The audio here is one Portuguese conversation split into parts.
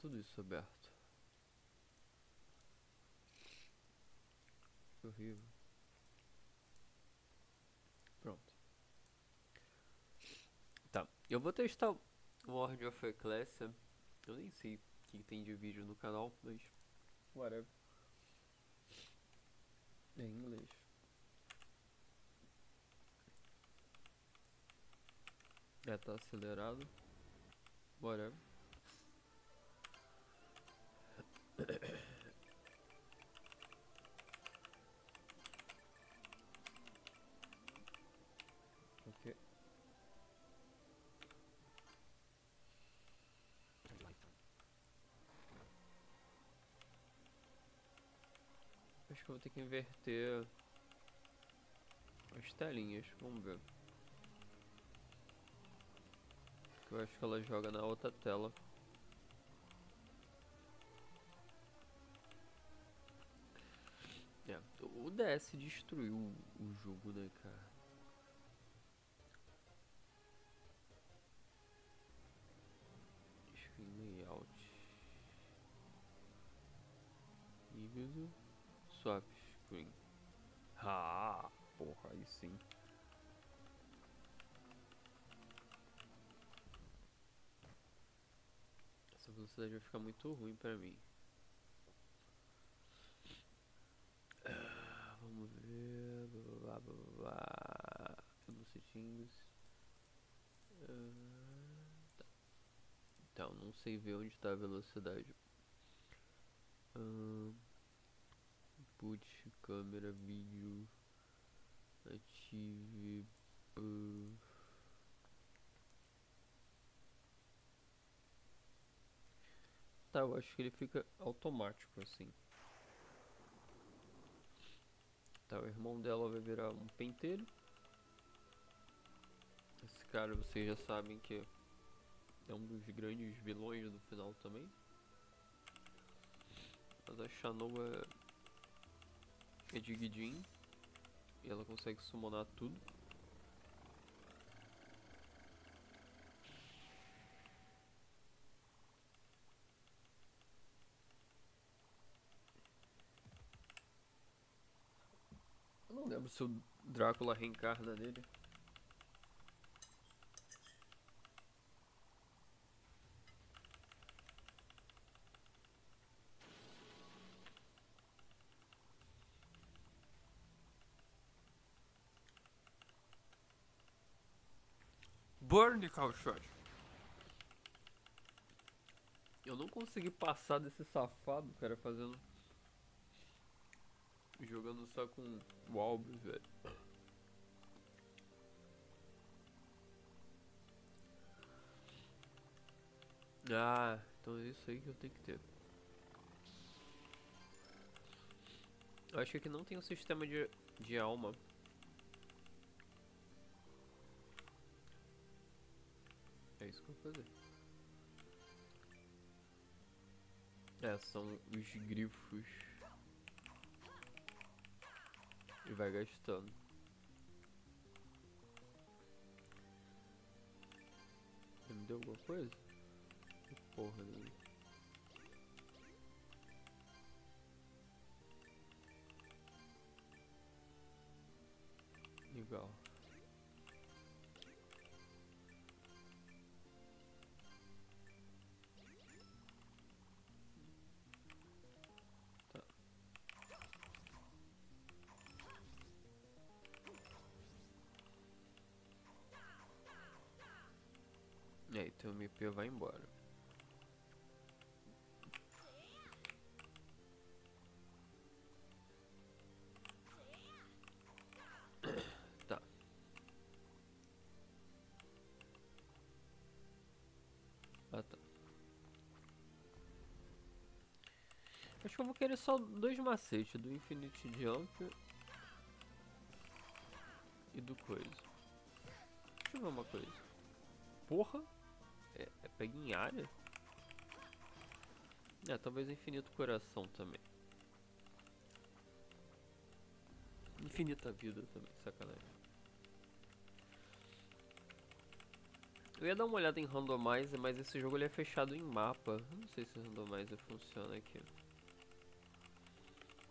tudo isso aberto. Que horrível. Pronto. Tá, eu vou testar o World of Ecclesia. Eu nem sei o que tem de vídeo no canal, mas whatever. É em inglês. É, tá acelerado. Whatever. Acho que eu vou ter que inverter as telinhas. Vamos ver. Eu acho que ela joga na outra tela. DS destruiu o jogo, né, cara? Screen layout. Híbrido. Swap screen. Ah, porra, aí sim. Essa velocidade vai ficar muito ruim pra mim. Vamos ver. Blá, blá, blá. Tudo settings. Ah, tá. Então, não sei ver onde está a velocidade. Ah, input, câmera, vídeo. Ative. Uh, Tá, eu acho que ele fica automático assim. Tá, o irmão dela vai virar um penteiro. Esse cara vocês já sabem que é um dos grandes vilões do final também. Mas a Shanoa é de Gidin. E ela consegue summonar tudo. Não lembro se o Drácula reencarna nele. Burn Shot. Eu não consegui passar desse safado, cara, fazendo. Jogando só com o Alves, velho. Ah, então é isso aí que eu tenho que ter. Acho que não tem um sistema de, de alma. É isso que eu vou fazer. É, são os grifos. E vai gastando. Me deu alguma coisa? Que porra nenhuma. Legal. Teu MP vai embora. Tá. Ah, tá. Acho que eu vou querer só dois macetes, do Infinite Jump e do coisa. Deixa eu ver uma coisa. Porra! É, é pega em área? É, talvez Infinito Coração também. Infinita Vida também, sacanagem. Eu ia dar uma olhada em randomizer, mas esse jogo ele é fechado em mapa. Não sei se randomizer funciona aqui.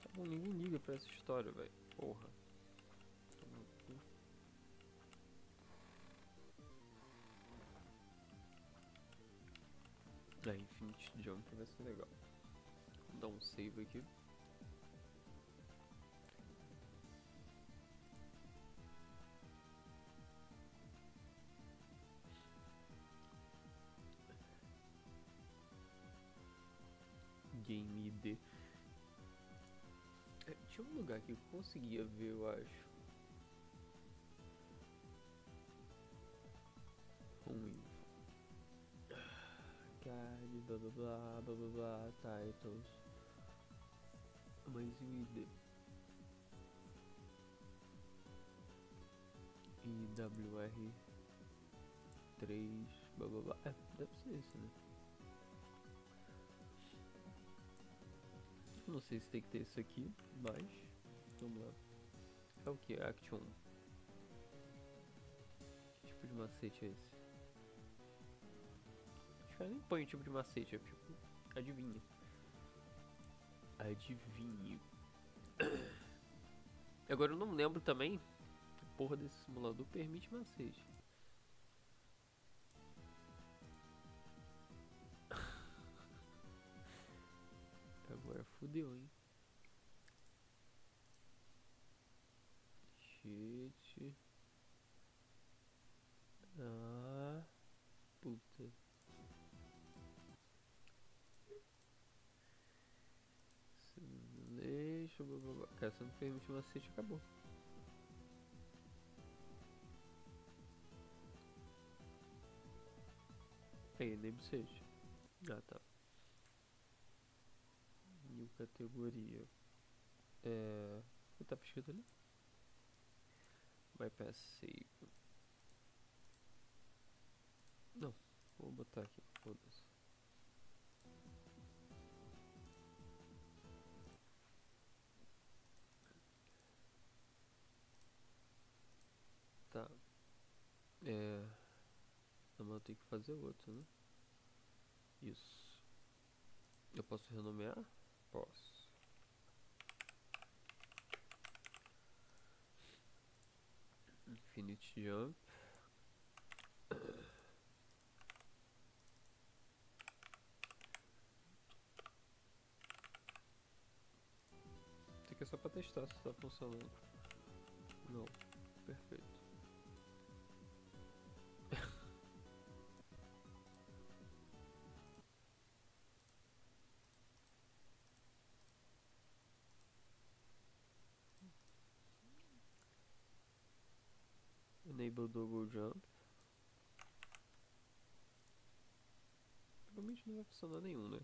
Tá bom, ninguém liga pra essa história, velho. Porra. É, Infinite Jump vai ser legal. Vou dar um save aqui. Game ID. É, tinha um lugar que eu conseguia ver, eu acho. Card, blá blá blá, blá blá blá, titles. Mas e o? IWR 3, blá blá blá. É, deve ser isso, né? Não sei se tem que ter isso aqui, mas vamos lá. É o que? Action. Que tipo de macete é esse? Eu nem põe o tipo de macete, é tipo, adivinha. Adivinhe. Agora eu não lembro também que porra desse simulador permite macete. Agora fudeu, hein? Shit. Ah, Cara, se não permite uma assist, acabou. Aí, name seja. Ah, tá. New categoria. É. O que tá escrito ali? Bypass save. Não, vou botar aqui, foda-se. É. Não, eu tenho que fazer outro, né? Isso. Eu posso renomear? Posso. Infinite Jump. Isso aqui é só pra testar se tá funcionando. Não. Perfeito. Enable double jump. Provavelmente não vai funcionar nenhum, né?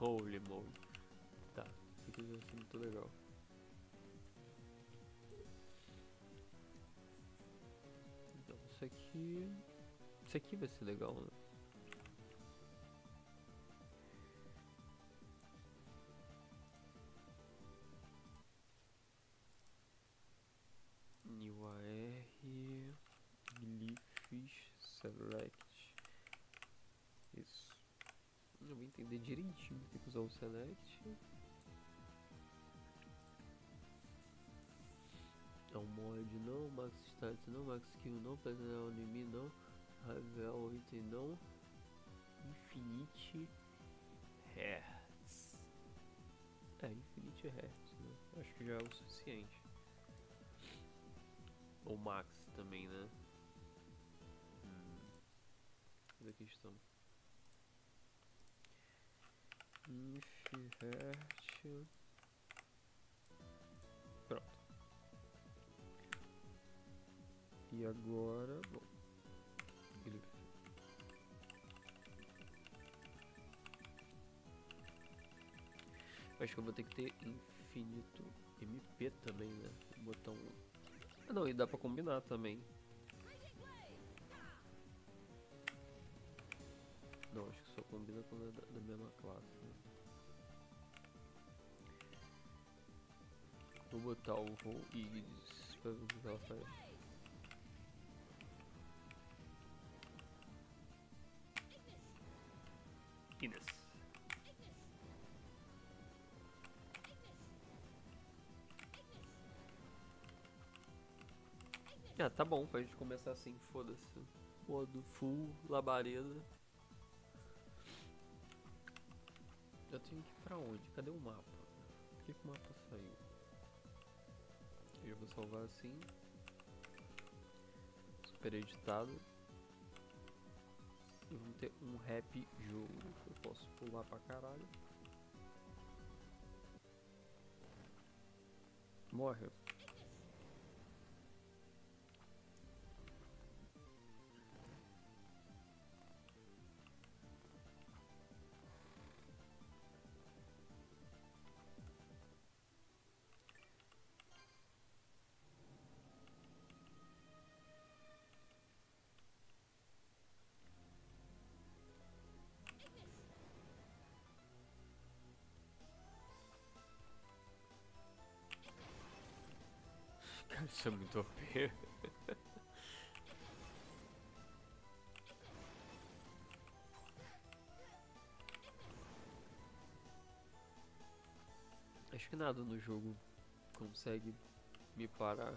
Holy moly. Tá, isso aqui vai ser muito legal. Então, isso aqui... Isso aqui vai ser legal, né? Entender direitinho Tem que usar o Select um mod não, Max Start não, Max Kill não, Personal Enemy não Ravel Item não Infinite Hertz É, Infinite Hertz né? Acho que já é o suficiente ou Max também, né? Hum. Cadê a questão? Pronto. E agora, bom. Acho que eu vou ter que ter infinito MP também, né? Um ah, não, e dá pra combinar também. Não, acho que só combina quando é da mesma classe. Botar o Ignis pra ver o que ela faz. Ines. Ah, tá bom, pra gente começar assim, foda-se. Modo full, labareda. Eu tenho que ir pra onde? Cadê o mapa? Por que, que o mapa saiu? Eu vou salvar assim. Super editado. E vamos ter um rap jogo. Eu posso pular pra caralho. Morre. É muito OP. Acho que nada no jogo consegue me parar.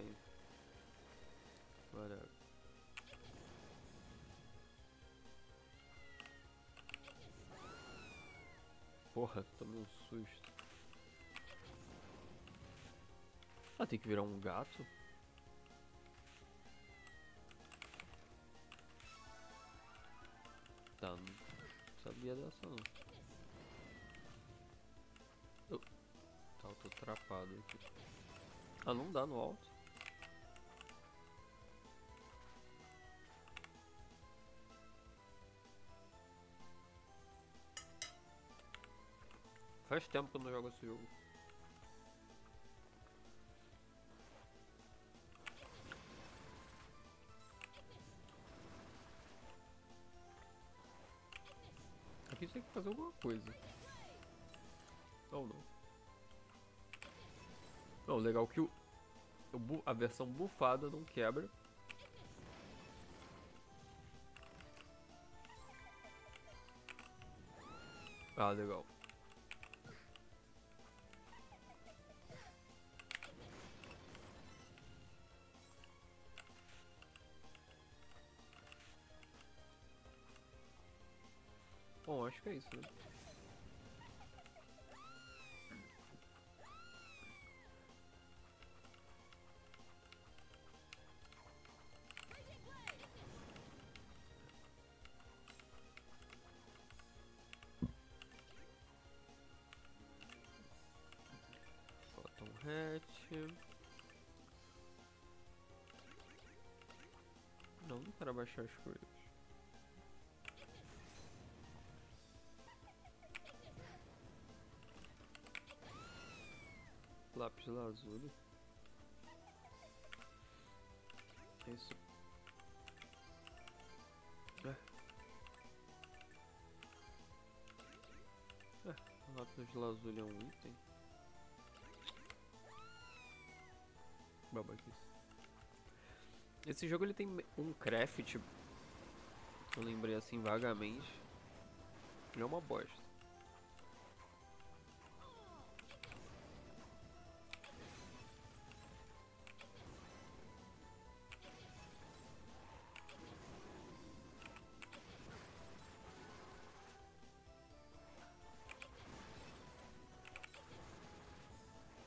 Tenho. Whatever. Porra, tomei um susto. Ah, tem que virar um gato? Tá, não sabia dessa não. Tá, eu tô atrapado aqui. Ah, não dá no alto? Faz tempo que eu não jogo esse jogo. Aqui tem que fazer alguma coisa. Ou não. Não, legal que o, o a versão bufada não quebra. Ah, legal. Acho que é isso, né? Falta um hatch. Não, não quero abaixar as coisas. Lazuli. Isso. É. É, lápis lazuli é um item. Babaquice. Esse jogo ele tem um craft. Eu lembrei assim vagamente. Ele é uma bosta.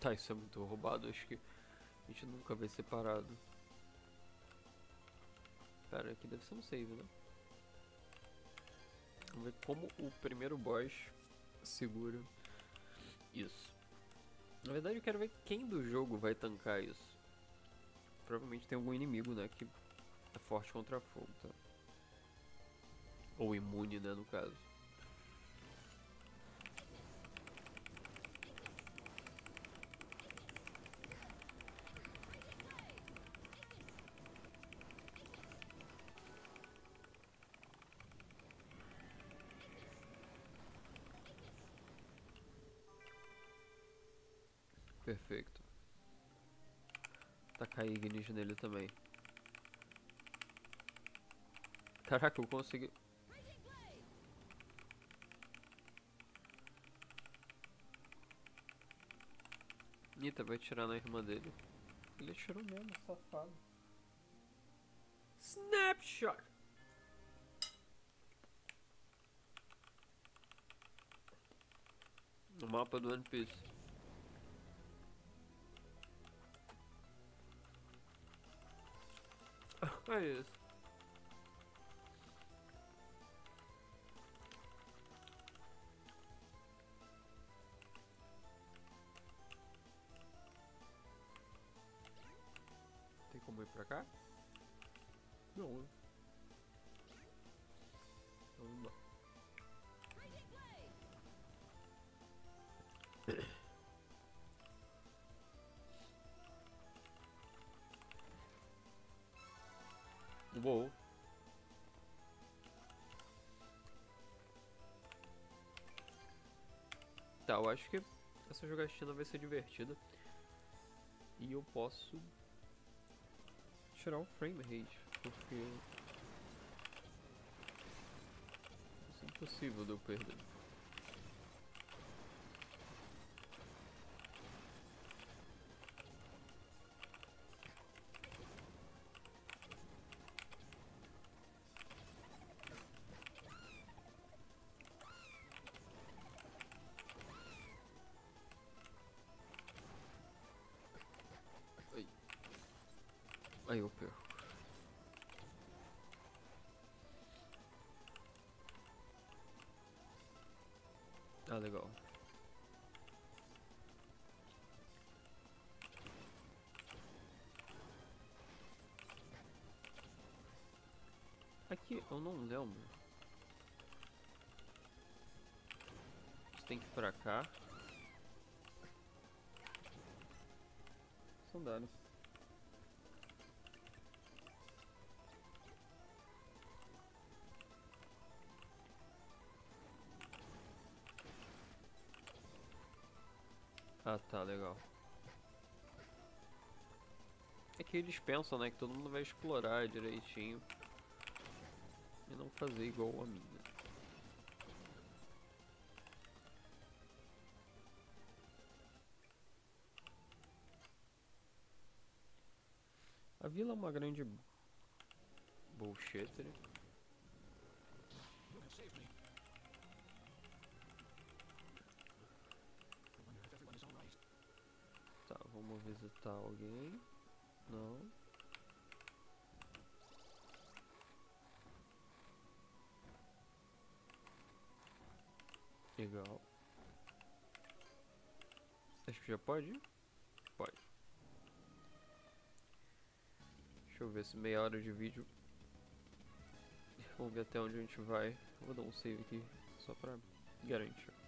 Tá, isso é muito roubado, acho que a gente nunca vai ser parado. Pera, aqui deve ser um save, né? Vamos ver como o primeiro boss segura isso. Na verdade eu quero ver quem do jogo vai tancar isso. Provavelmente tem algum inimigo, né, que é forte contra fogo, tá? Ou imune, né, no caso. Tacar Ignis nele também. Caraca, eu consegui... Nita vai tirar na irmã dele. Ele atirou mesmo, safado. Snapshot! No mapa do One Piece. É isso. Tem como ir pra cá? Uou. Tá, eu acho que essa jogatina vai ser divertida. E eu posso tirar o frame rate, porque isso é impossível de eu perder. Aqui eu não lembro. Você tem que ir pra cá. Sandálias. Ah tá, legal. É que eles pensam, né, que todo mundo vai explorar direitinho. E não fazer igual a minha. A vila é uma grande bullshit. Tá, vamos visitar alguém. Não. Legal. Acho que já pode? Pode. Deixa eu ver se meia hora de vídeo. Vamos ver até onde a gente vai. Vou dar um save aqui só pra garantir.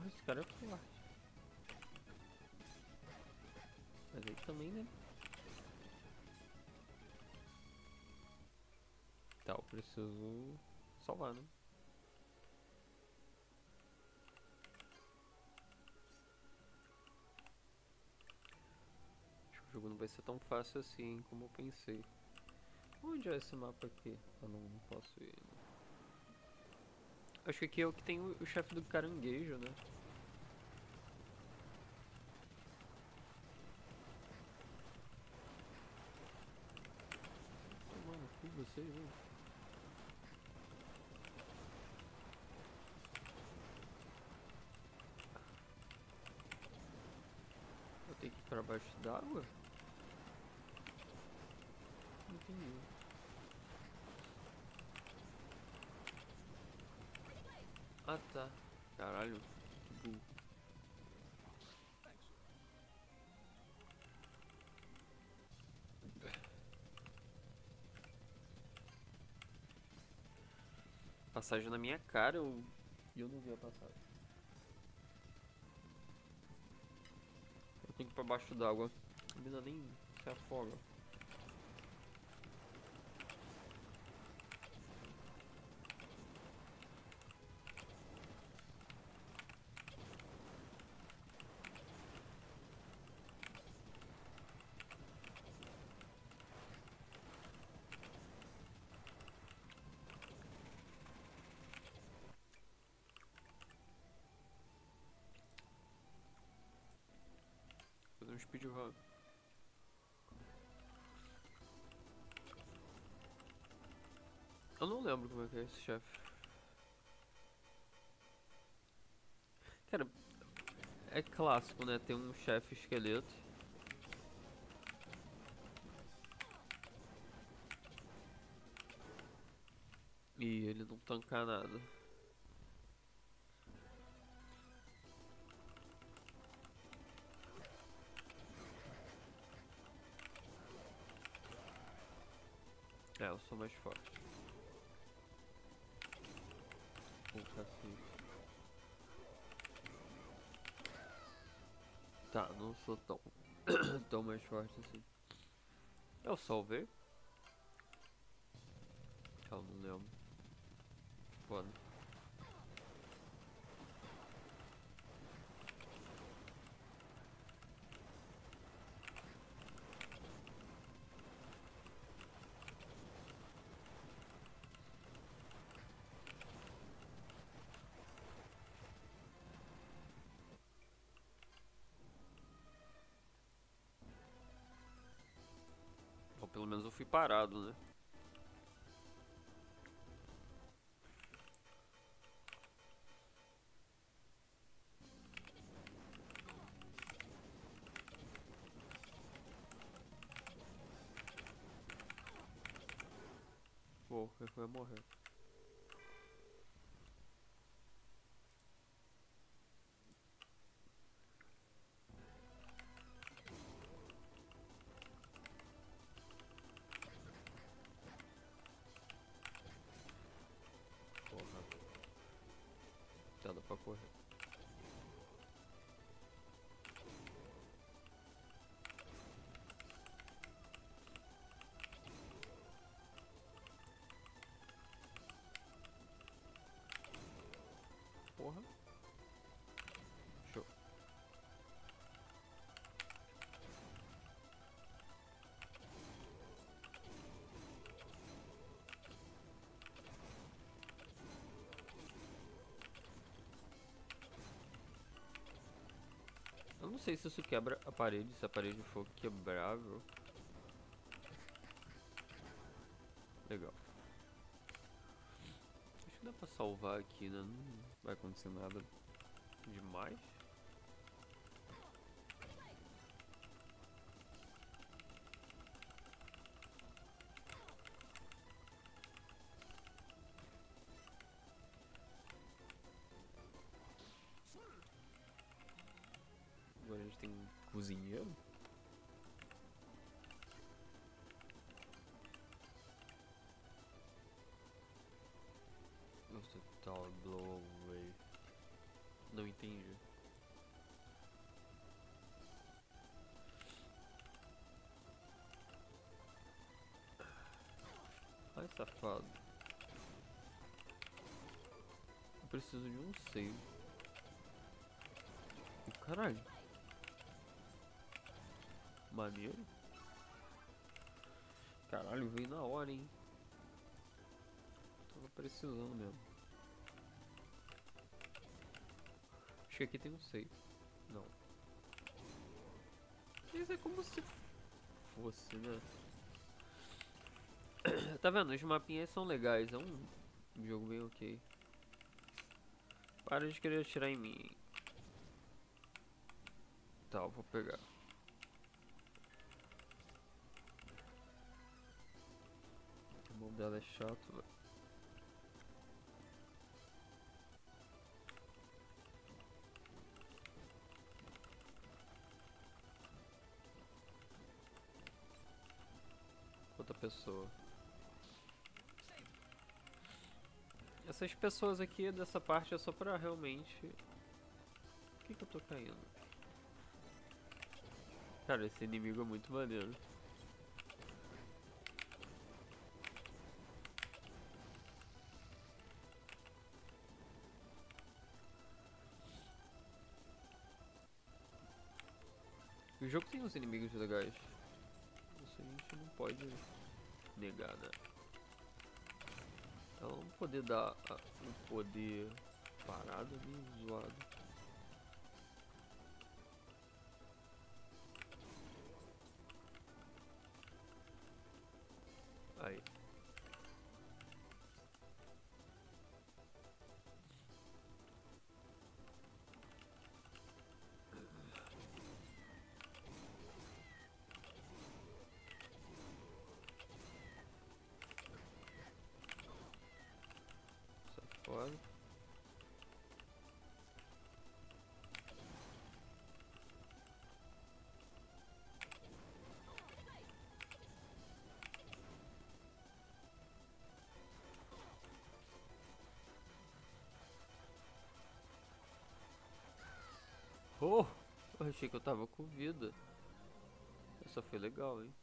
Porra, esse cara é forte. Mas aí também, né? inicial, preciso salvar, né? Acho que o jogo não vai ser tão fácil assim como eu pensei. Onde é esse mapa aqui? Eu não, não posso ir. né? Acho que aqui é o que tem o, o chefe do caranguejo, né? Mano, que vocês, velho. Eu tenho que ir pra baixo d'água? Não entendi. Ah tá. Caralho, que burro. Passagem na minha cara eu... eu não vi a passagem. Eu tenho que ir pra baixo d'água. A mina nem se afoga. Speedrun. Eu não lembro como é que é esse chefe. Cara, é clássico, né? Tem um chefe esqueleto. E ele não tanca nada. Sou mais forte. O cacete. Tá, não sou tão, tão mais forte assim. Eu salvei? Eu não lembro. Foda. Ou pelo menos eu fui parado, né? Pô, eu vai morrer. Porra. Show. Eu não sei se isso quebra a parede, se a parede for quebrável. Legal. Acho que dá pra salvar aqui, né? Não vai acontecer nada demais. Agora a gente tem cozinheiro. Safado. Eu preciso de um save. Caralho. Maneiro. Caralho, veio na hora, hein. Tava precisando mesmo. Acho que aqui tem um save. Não. Isso é como se fosse, né? Tá vendo? Os mapinhas são legais. É um jogo bem ok. Para de querer atirar em mim. Tá, vou pegar. A mão dela é chato, velho. Outra pessoa. Essas pessoas aqui dessa parte é só pra realmente... Por que que eu tô caindo? Cara, esse inimigo é muito maneiro. O jogo tem uns inimigos legais. Isso a gente não pode negar, né? Ela não poder dar um poder parado ali, zoado. Eu achei que eu tava com vida. Essa foi legal, hein?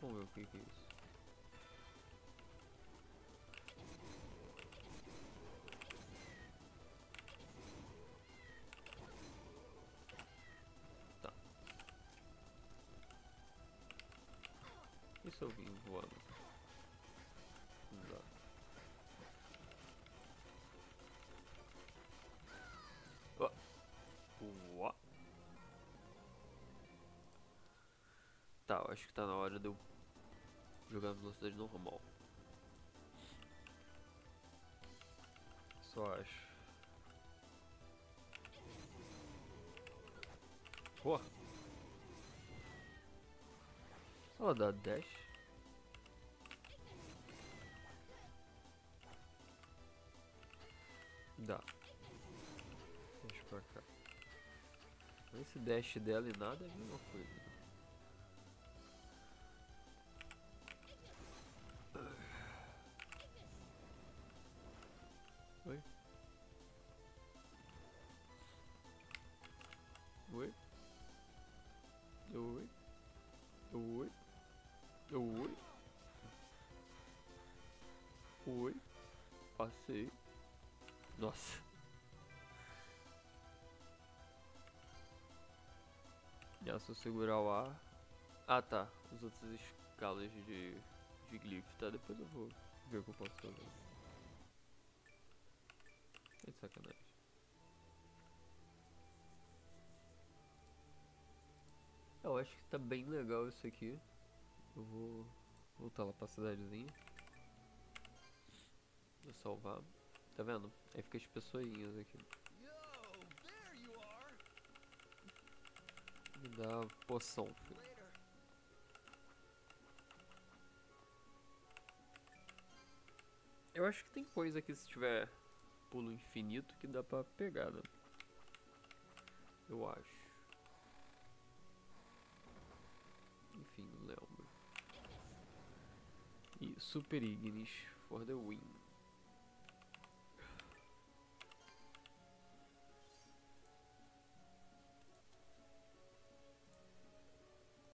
Vamos ver o que, que é isso. Tá, eu acho que tá na hora de eu jogar na velocidade normal. Só acho. Pô. Ela dá dash? Dá. Deixa pra cá. Esse dash dela e nada é a mesma coisa. Passei. Nossa. Já se eu segurar o ar. Ah tá. Os outros escalas de, de glyph, tá? Depois eu vou ver o que eu posso fazer. É sacanagem. Eu acho que tá bem legal isso aqui. Eu vou voltar lá pra cidadezinha. Vou salvar. Tá vendo? Aí fica as pessoinhas aqui. Me dá poção, filho. Eu acho que tem coisa aqui se tiver pulo infinito que dá pra pegar, né? Eu acho. Enfim, não lembro. E Super Ignis for the win.